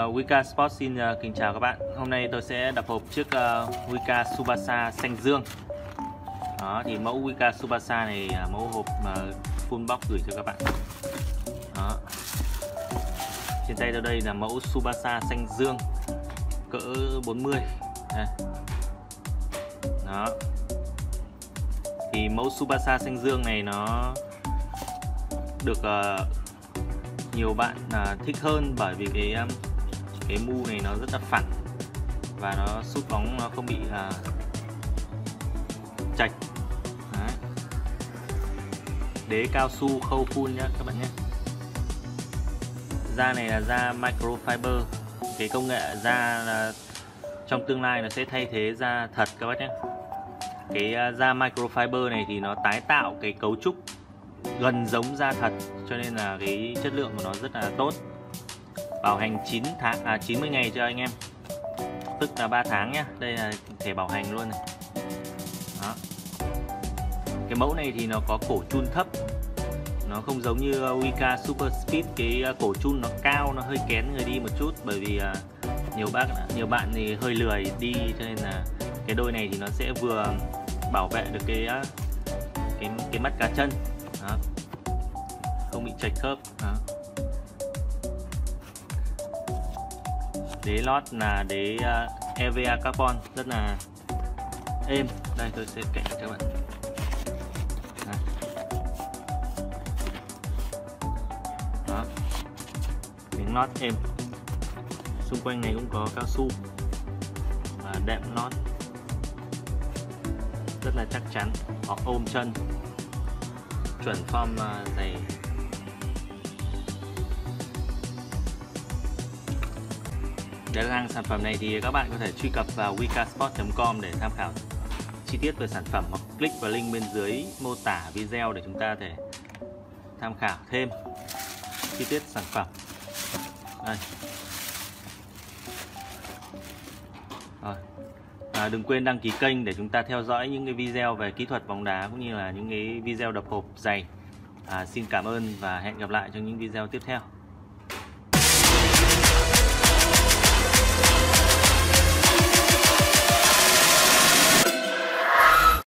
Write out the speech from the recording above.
Ờ, Wika Sport xin uh, kính chào các bạn. Hôm nay tôi sẽ đập hộp chiếc uh, Wika Subasa xanh dương. Đó thì mẫu Wika Subasa này uh, mẫu hộp uh, full box gửi cho các bạn. Đó. Trên tay tôi đây là mẫu Subasa xanh dương cỡ 40 Đây. Đó. Thì mẫu Subasa xanh dương này nó được uh, nhiều bạn uh, thích hơn bởi vì cái um, cái mu này nó rất là phẳng và nó sút bóng nó không bị là chạch. Đấy. đế cao su, khâu full nhá các bạn nhé. Da này là da microfiber. Cái công nghệ da là, trong tương lai nó sẽ thay thế da thật các bác nhé. Cái à, da microfiber này thì nó tái tạo cái cấu trúc gần giống da thật, cho nên là cái chất lượng của nó rất là tốt bảo hành 9 tháng à 90 ngày cho anh em. Tức là 3 tháng nhá, đây là thể bảo hành luôn này. Đó. Cái mẫu này thì nó có cổ chun thấp. Nó không giống như à, Wika Super Speed, cái à, cổ chun nó cao, nó hơi kén người đi một chút. Bởi vì à, nhiều bác nhiều bạn thì hơi lười đi, cho nên là cái đôi này thì nó sẽ vừa bảo vệ được cái cái cái mắt cá chân. Đó. không bị chệch khớp. Đó. Đế lót là đế ờ, EVA carbon. Rất là êm. Đây tôi sẽ kể cho các bạn. Đó. Miếng lót êm. Xung quanh này cũng có cao su và đệm lót. Rất là chắc chắn. Họ ôm chân. Chuẩn form uh, giày để hàng sản phẩm này thì các bạn có thể truy cập vào wikasport.com để tham khảo chi tiết về sản phẩm hoặc click vào link bên dưới mô tả video để chúng ta thể tham khảo thêm chi tiết sản phẩm. Đây. Rồi. À, đừng quên đăng ký kênh để chúng ta theo dõi những cái video về kỹ thuật bóng đá cũng như là những cái video đập hộp giày à, xin cảm ơn và hẹn gặp lại trong những video tiếp theo.